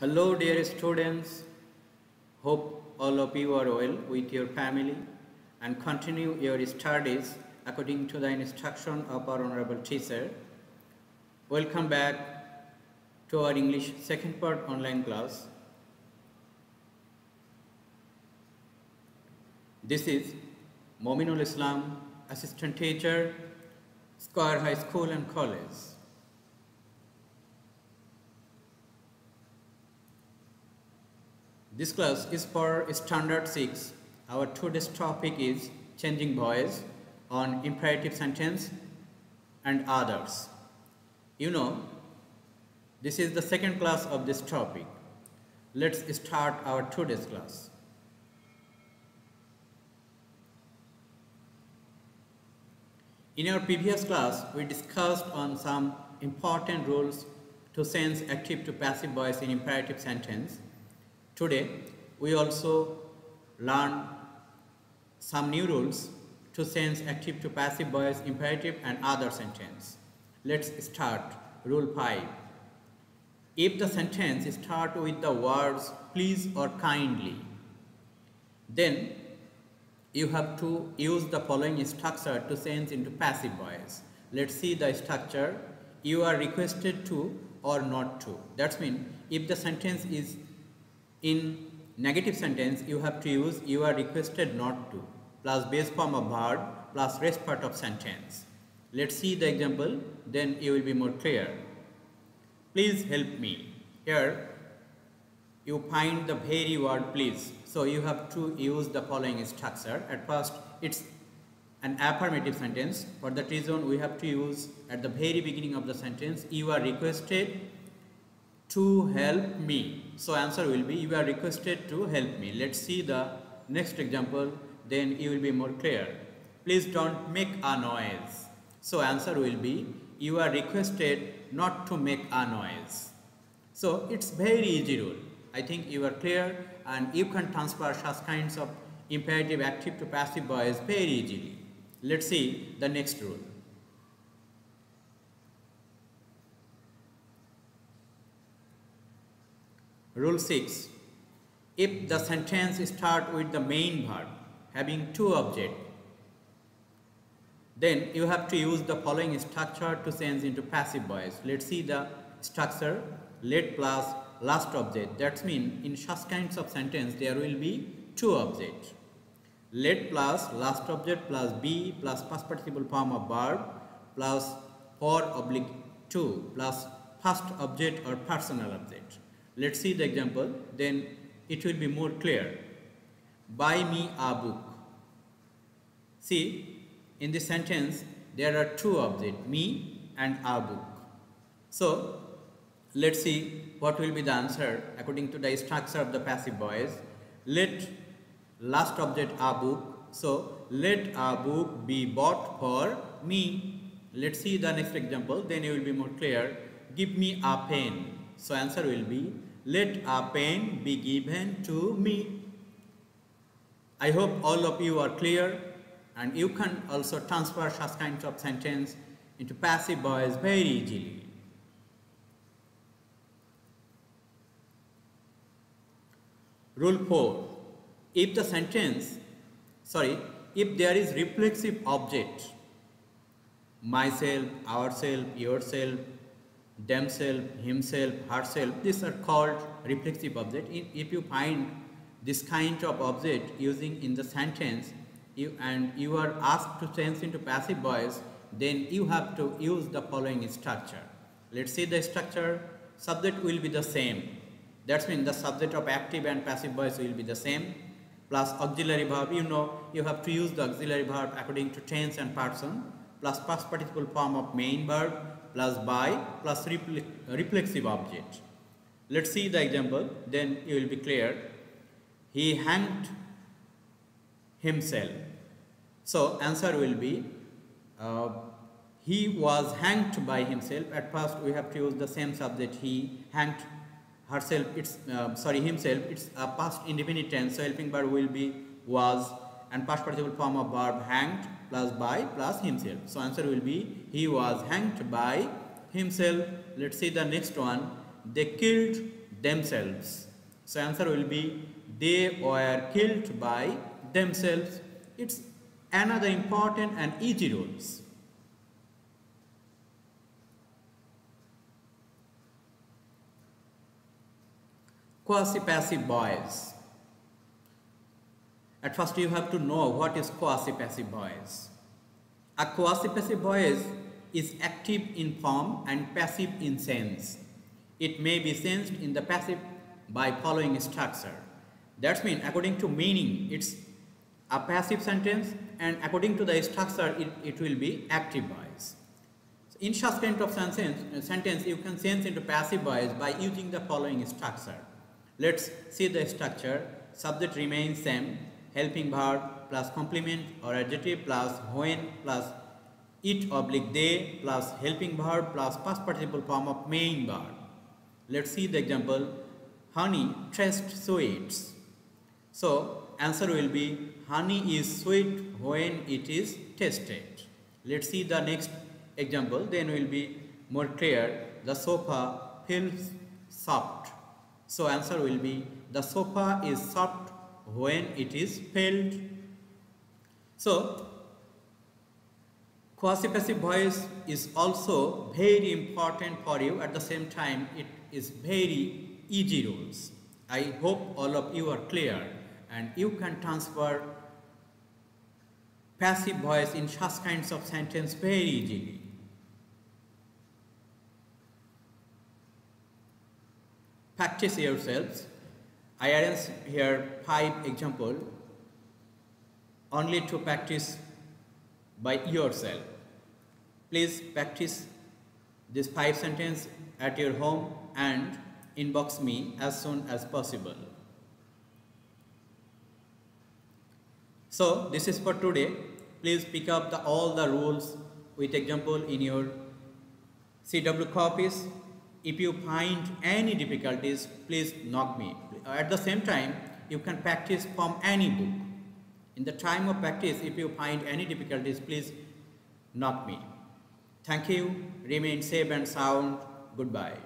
Hello dear students, hope all of you are well with your family and continue your studies according to the instruction of our honorable teacher. Welcome back to our English second part online class. This is Mominul Islam, assistant teacher, Square High School and College. This class is for Standard 6. Our today's topic is changing voice on imperative sentence and others. You know, this is the second class of this topic. Let's start our today's class. In our previous class, we discussed on some important rules to sense active to passive voice in imperative sentence Today, we also learn some new rules to sense active to passive voice, imperative and other sentence. Let's start. Rule 5. If the sentence start with the words please or kindly, then you have to use the following structure to sense into passive voice. Let's see the structure. You are requested to or not to. That's mean if the sentence is in negative sentence, you have to use you are requested not to plus base form of verb plus rest part of sentence. Let's see the example, then you will be more clear. Please help me. Here, you find the very word please. So you have to use the following structure. At first, it's an affirmative sentence. For that reason, we have to use at the very beginning of the sentence, you are requested to help me. So answer will be you are requested to help me. Let's see the next example then you will be more clear. Please don't make a noise. So answer will be you are requested not to make a noise. So it's very easy rule. I think you are clear and you can transfer such kinds of imperative active to passive voice very easily. Let's see the next rule. Rule 6. If the sentence start with the main verb having two objects, then you have to use the following structure to change into passive voice. Let's see the structure let plus last object. That means in such kinds of sentence there will be two objects. Let plus last object plus be plus past participle form of verb plus for oblique 2 plus first object or personal object. Let's see the example, then it will be more clear. Buy me a book. See, in this sentence, there are two objects, me and a book. So, let's see what will be the answer according to the structure of the passive voice. Let last object a book. So, let a book be bought for me. Let's see the next example, then you will be more clear. Give me a pen. So, answer will be let a pen be given to me. I hope all of you are clear and you can also transfer such kinds of sentence into passive voice very easily. Rule 4. If the sentence, sorry, if there is reflexive object, myself, ourself, yourself, themselves, himself, herself, these are called reflexive object. If you find this kind of object using in the sentence you, and you are asked to change into passive voice, then you have to use the following structure. Let's see the structure. Subject will be the same. That means the subject of active and passive voice will be the same. Plus auxiliary verb, you know, you have to use the auxiliary verb according to tense and person. Plus past participle form of main verb plus by plus reflexive object. Let's see the example, then you will be clear. He hanged himself. So answer will be, uh, he was hanged by himself. At first we have to use the same subject, he hanged herself, it's, uh, sorry, himself. It's a past indefinite tense, so helping verb will be was and past participle form of verb hanged plus by plus himself. So answer will be he was hanged by himself. Let's see the next one. They killed themselves. So answer will be they were killed by themselves. It's another important and easy rules. Quasi-passive voice. At first you have to know what is quasi-passive voice. A quasi-passive voice is active in form and passive in sense. It may be sensed in the passive by following structure. That means according to meaning it's a passive sentence and according to the structure it, it will be active voice. So in such kind of sentence, sentence you can sense into passive voice by using the following structure. Let's see the structure. Subject remains same, helping verb plus complement or adjective plus when plus it oblique they plus helping verb plus past participle form of main verb. Let's see the example. Honey tastes sweets. So answer will be honey is sweet when it is tasted. Let's see the next example. Then will be more clear. The sofa feels soft. So answer will be the sofa is soft when it is felt. So quasi-passive voice is also very important for you. At the same time, it is very easy rules. I hope all of you are clear and you can transfer passive voice in such kinds of sentence very easily. Practice yourselves. I arrange here five example only to practice by yourself. Please practice this five sentence at your home and inbox me as soon as possible. So this is for today. Please pick up the, all the rules with example in your CW copies. If you find any difficulties, please knock me. Uh, at the same time, you can practice from any book. In the time of practice, if you find any difficulties, please knock me. Thank you. Remain safe and sound. Goodbye.